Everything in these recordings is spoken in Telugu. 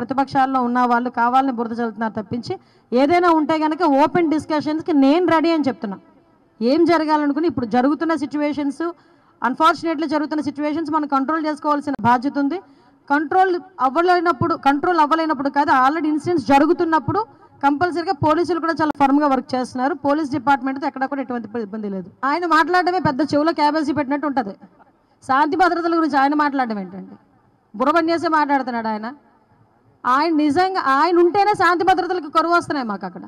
ప్రతిపక్షాల్లో ఉన్న వాళ్ళు కావాలని బురద చల్లుతున్నారు తప్పించి ఏదైనా ఉంటే కనుక ఓపెన్ డిస్కషన్స్కి నేను రెడీ అని చెప్తున్నా. ఏం జరగాలనుకుని ఇప్పుడు జరుగుతున్న సిచ్యువేషన్స్ అన్ఫార్చునేట్లీ జరుగుతున్న సిచ్యువేషన్స్ మనం కంట్రోల్ చేసుకోవాల్సిన బాధ్యత ఉంది. కంట్రోల్ అవ్వలేనప్పుడు కంట్రోల్ అవ్వలేనప్పుడు కాదు ఆల్రెడీ ఇన్సిడెంట్స్ జరుగుతున్నప్పుడు కంపల్సరీగా పోలీసులు కూడా చాలా ఫర్మ్గా వర్క్ చేస్తున్నారు. పోలీస్ డిపార్ట్మెంట్తో ఎక్కడ కూడా ఎటువంటి ఇబ్బంది లేదు. ఆయన మాట్లాడడమే పెద్ద చెవులో క్యాబేజీ పెట్టినట్టు ఉంటుంది. శాంతి భద్రతల గురించి ఆయన మాట్లాడడం ఏంటండి? బుర్రబన్యాసే మాట్లాడుతున్నాడు ఆయన. ఆయన నిజంగా ఆయన ఉంటేనే శాంతి భద్రతలకు కరువు వస్తున్నాయి మాకు అక్కడ.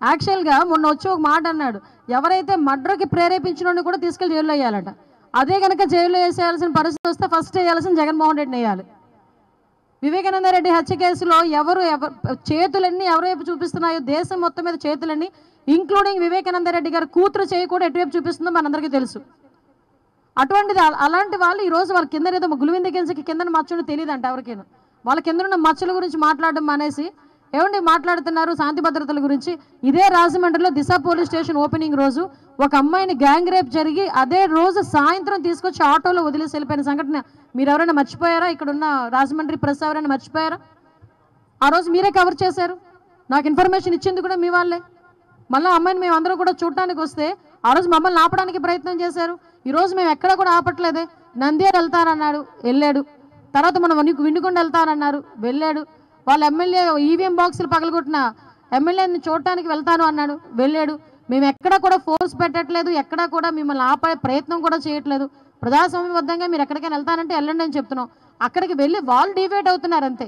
యాక్చువల్గా మొన్న వచ్చి ఒక మాట అన్నాడు ఎవరైతే మర్డర్కి ప్రేరేపించిన కూడా తీసుకెళ్ళి జైల్లో వేయాలట. అదే కనుక జైల్లో వేసేయాల్సిన పరిస్థితి వస్తే ఫస్ట్ వేయాల్సిన జగన్మోహన్ రెడ్డిని వేయాలి. వివేకానంద రెడ్డి హత్య కేసులో ఎవరు ఎవరు చేతులన్నీ ఎవరైపు చూపిస్తున్నాయో దేశం మొత్తం మీద చేతులన్నీ ఇంక్లూడింగ్ వివేకానంద రెడ్డి గారి కూతురు చేయి కూడా ఎటువైపు చూపిస్తుందో మనందరికీ తెలుసు. అటువంటిది అలాంటి వాళ్ళు ఈరోజు వాళ్ళ కింద ఏదో గులివింద గింజకి కింద మచ్చలు తెలియదు అంట ఎవరికైనా. వాళ్ళ కింద ఉన్న మచ్చల గురించి మాట్లాడడం మానేసి? ఏమండి మాట్లాడుతున్నారు శాంతి భద్రతల గురించి? ఇదే రాజమండ్రిలో దిశ పోలీస్ స్టేషన్ ఓపెనింగ్ రోజు. ఒక అమ్మాయిని గ్యాంగ్ రేప్ జరిగి అదే రోజు సాయంత్రం తీసుకొచ్చి ఆటోలో వదిలేసి వెళ్ళిపోయిన సంఘటన. మీరు ఎవరైనా మర్చిపోయారా? ఇక్కడ ఉన్న రాజమండ్రి ప్రెస్ ఎవరైనా మర్చిపోయారా? ఆ రోజు మీరే కవర్ చేశారు. నాకు ఇన్ఫర్మేషన్ ఇచ్చింది కూడా మీ వాళ్ళే. మళ్ళీ అమ్మాయిని మేము అందరూ కూడా చూడటానికి వస్తే ఆ రోజు మమ్మల్ని ఆపడానికి ప్రయత్నం చేశారు. ఈరోజు మేము ఎక్కడ కూడా ఆపట్లేదే. నంద్యాల వెళ్తారన్నాడు వెళ్ళాడు. తర్వాత మనం నీకు విండుకొండ వెళ్తానన్నారు. వెళ్ళాడు. వాళ్ళ ఎమ్మెల్యే ఈవీఎం బాక్సులు పగలగొట్టిన ఎమ్మెల్యేని చూడటానికి వెళ్తాను అన్నాడు. వెళ్ళాడు. మేము ఎక్కడా కూడా ఫోర్స్ పెట్టట్లేదు. ఎక్కడా కూడా మిమ్మల్ని ఆపే ప్రయత్నం కూడా చేయట్లేదు. ప్రజాస్వామ్యబద్ధంగా మీరు ఎక్కడికైనా వెళ్తానంటే వెళ్ళండి అని చెప్తున్నాం. అక్కడికి వెళ్ళి వాళ్ళు డివేట్ అవుతున్నారు అంతే.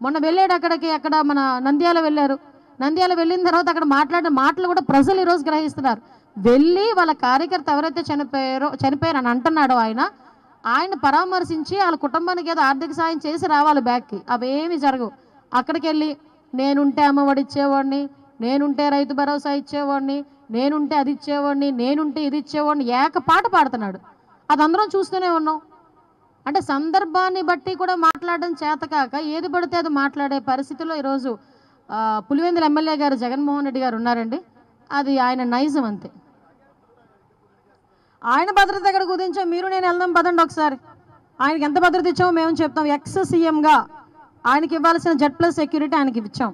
మొన్న వెళ్ళాడు అక్కడికి. అక్కడ మన నంద్యాల వెళ్ళారు. నంద్యాల వెళ్ళిన తర్వాత అక్కడ మాట్లాడిన మాటలు కూడా ప్రజలు ఈరోజు గ్రహిస్తున్నారు. వెళ్ళి వాళ్ళ కార్యకర్త ఎవరైతే చనిపోయారో చనిపోయారు అని అంటున్నాడో ఆయన ఆయన పరామర్శించి వాళ్ళ కుటుంబానికి ఏదో ఆర్థిక సాయం చేసి రావాలి బ్యాక్కి. అవేమి జరగవు. అక్కడికి వెళ్ళి నేనుంటే అమ్మఒడి ఇచ్చేవాడిని నేనుంటే రైతు భరోసా ఇచ్చేవాడిని నేనుంటే అది ఇచ్చేవాడిని నేనుంటే ఇది ఇచ్చేవాడిని ఏక పాట పాడుతున్నాడు. అది అందరం చూస్తూనే ఉన్నాం. అంటే సందర్భాన్ని బట్టి కూడా మాట్లాడడం చేతకాక ఏది పడితే అది మాట్లాడే పరిస్థితిలో ఈరోజు పులివెందుల ఎమ్మెల్యే గారు జగన్మోహన్ రెడ్డి గారు ఉన్నారండి. అది ఆయన నైజం అంతే. ఆయన భద్రత దగ్గర కుదించాం మీరు నేను వెళ్దాం పదండి ఒకసారి. ఆయనకి ఎంత భద్రత ఇచ్చామో మేము చెప్తాం. ఎక్స్ సీఎంగా ఆయనకి ఇవ్వాల్సిన జెడ్ ప్లస్ సెక్యూరిటీ ఆయనకి ఇచ్చాం.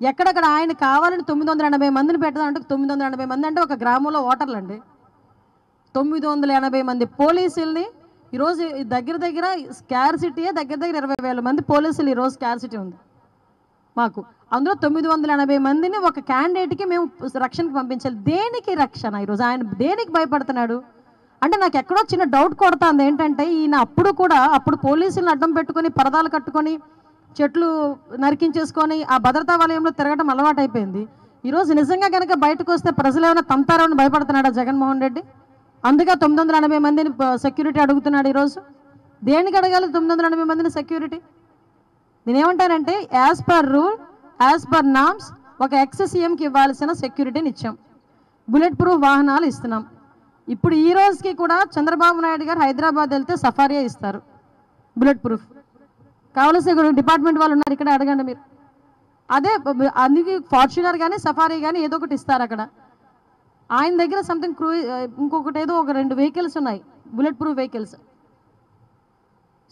ఎక్కడక్కడ ఆయన కావాలని తొమ్మిది వందల ఎనభై మందిని పెట్టడం అంటే తొమ్మిది వందల ఎనభై మంది అంటే ఒక గ్రామంలో ఓటర్లు అండి. తొమ్మిది వందల ఎనభై మంది పోలీసుల్ని ఈరోజు దగ్గర దగ్గర స్కార్సిటీయే దగ్గర దగ్గర ఇరవై వేల మంది పోలీసులు ఈరోజు స్కార్సిటీ ఉంది. మాకు. అందులో తొమ్మిది వందల ఎనభై మందిని ఒక క్యాండిడేట్కి మేము రక్షణకి పంపించాలి. దేనికి రక్షణ? ఈరోజు ఆయన దేనికి భయపడుతున్నాడు? అంటే నాకు ఎక్కడో చిన్న డౌట్ కొడుతుంది. ఏంటంటే ఈయన అప్పుడు కూడా అప్పుడు పోలీసులను అడ్డం పెట్టుకొని పరదాలు కట్టుకొని చెట్లు నరికించేసుకొని ఆ భద్రతా వలయంలో తిరగడం అలవాటైపోయింది. ఈరోజు నిజంగా కనుక బయటకు వస్తే ప్రజలు ఏమైనా తంతారని భయపడుతున్నాడా జగన్మోహన్ రెడ్డి? అందుకే తొమ్మిది వందల ఎనభై మందిని సెక్యూరిటీ అడుగుతున్నాడు ఈరోజు. దేనికి అడగాలి తొమ్మిది వందల ఎనభై మందిని సెక్యూరిటీ నేను ఏమంటానంటే as per rule as per norms ఒక ఎక్స్ సీఎంకి ఇవ్వాల్సిన సెక్యూరిటీని ఇచ్చాం. బుల్లెట్ ప్రూఫ్ వాహనాలు ఇస్తున్నాం. ఇప్పుడు ఈ రోజుకి కూడా చంద్రబాబు నాయుడు గారు హైదరాబాద్ వెళ్తే సఫారియా ఇస్తారు. బుల్లెట్ ప్రూఫ్ కావలసిన డిపార్ట్మెంట్ వాళ్ళు ఉన్నారు ఇక్కడ అడగండి మీరు. అదే అందుకే ఫార్చునర్ కానీ సఫారీ కానీ ఏదో ఒకటి ఇస్తారు అక్కడ. ఆయన దగ్గర సంథింగ్ క్రూ ఇంకొకటి ఏదో ఒక రెండు వెహికల్స్ ఉన్నాయి. బుల్లెట్ ప్రూఫ్ వెహికల్స్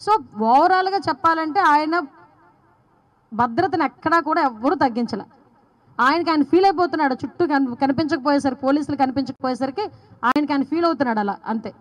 సో ఓవరాల్గా చెప్పాలంటే ఆయన భద్రతను ఎక్కడా కూడా ఎవ్వరూ తగ్గించలే. ఆయనకి ఆయన ఫీల్ అయిపోతున్నాడు. చుట్టూ కనిపించకపోయేసరికి పోలీసులు కనిపించకపోయేసరికి ఆయనకి ఆయన ఫీల్ అవుతున్నాడు అలా అంతే.